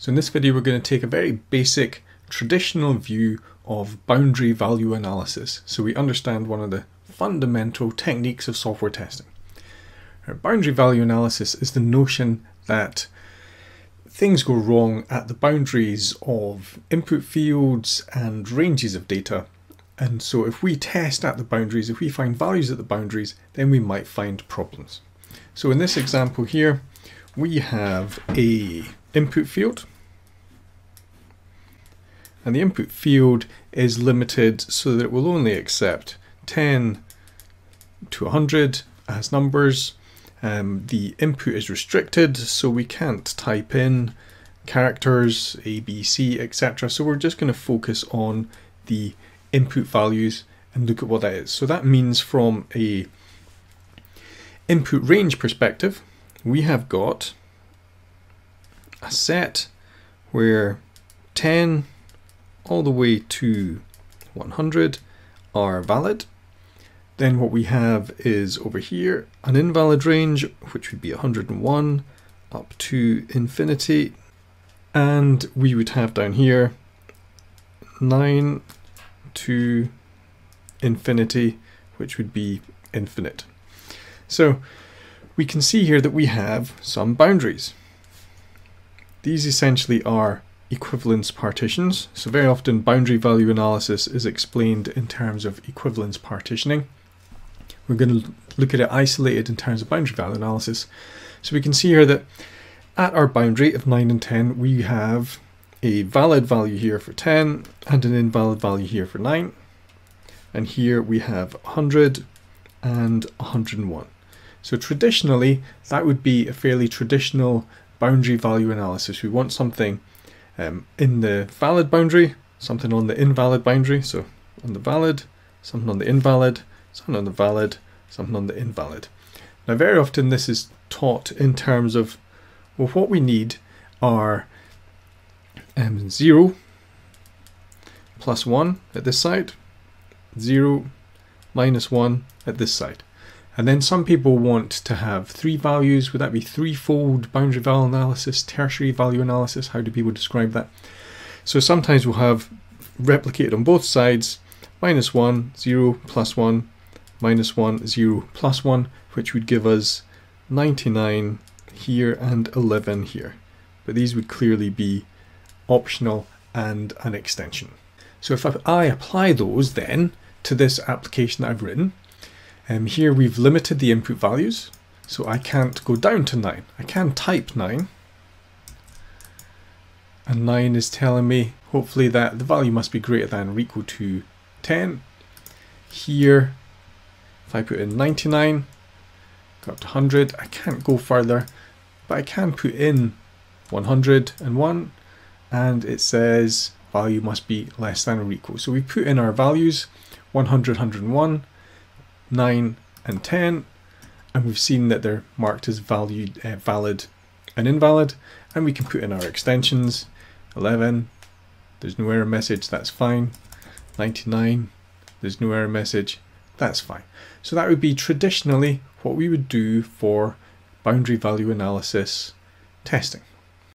So in this video we're going to take a very basic traditional view of boundary value analysis so we understand one of the fundamental techniques of software testing. Our Boundary value analysis is the notion that things go wrong at the boundaries of input fields and ranges of data and so if we test at the boundaries, if we find values at the boundaries, then we might find problems. So in this example here, we have a input field and the input field is limited so that it will only accept 10 to 100 as numbers. Um, the input is restricted so we can't type in characters, A, B, C, etc. So we're just going to focus on the input values and look at what that is. So that means from a input range perspective, we have got a set where 10 all the way to 100 are valid. Then what we have is over here an invalid range, which would be 101 up to infinity. And we would have down here 9 to infinity, which would be infinite. So we can see here that we have some boundaries. These essentially are equivalence partitions. So very often boundary value analysis is explained in terms of equivalence partitioning. We're going to look at it isolated in terms of boundary value analysis. So we can see here that at our boundary of 9 and 10 we have a valid value here for 10 and an invalid value here for 9. And here we have 100 and 101. So traditionally, that would be a fairly traditional boundary value analysis. We want something um, in the valid boundary, something on the invalid boundary. So on the valid, something on the invalid, something on the valid, something on the invalid. Now very often this is taught in terms of, well, what we need are um, 0 plus 1 at this side, 0 minus 1 at this side. And then some people want to have three values. Would that be threefold boundary value analysis, tertiary value analysis? How do people describe that? So sometimes we'll have replicated on both sides, minus 1, 0, plus 1, minus 1, 0, plus 1, which would give us 99 here and 11 here. But these would clearly be optional and an extension. So if I apply those then to this application that I've written, um, here we've limited the input values, so I can't go down to 9. I can type 9, and 9 is telling me hopefully that the value must be greater than or equal to 10. Here, if I put in 99, go up to 100, I can't go further, but I can put in 101, and it says value must be less than or equal. So we put in our values, 100, 101, 9 and 10 and we've seen that they're marked as valued, uh, valid and invalid and we can put in our extensions. 11 there's no error message that's fine. 99 there's no error message that's fine. So that would be traditionally what we would do for boundary value analysis testing